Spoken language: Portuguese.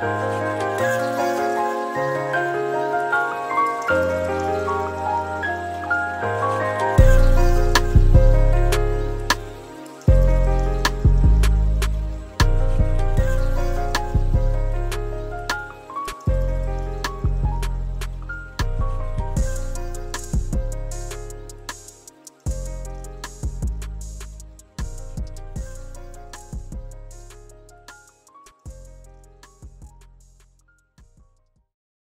Música